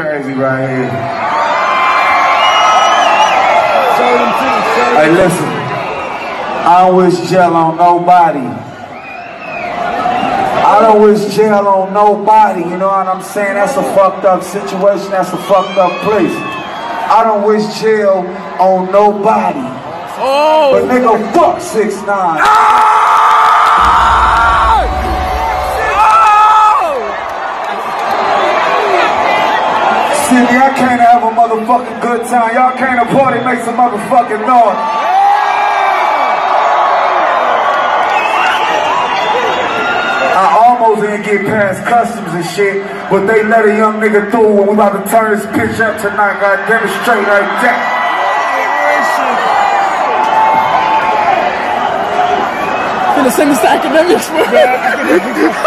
crazy right here. Hey, listen. I don't wish jail on nobody. I don't wish jail on nobody, you know what I'm saying? That's a fucked up situation, that's a fucked up place. I don't wish jail on nobody. Oh! But nigga, fuck 6 9 I can't have a motherfucking good time. Y'all can't afford it, make some motherfucking noise. I almost didn't get past customs and shit, but they let a young nigga through and we about to turn this bitch up tonight, God demonstrate like that. Finna send this to academics.